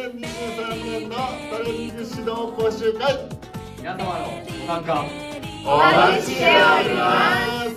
2023年のトレッチ指導講習会皆様のご参加お待ちしております。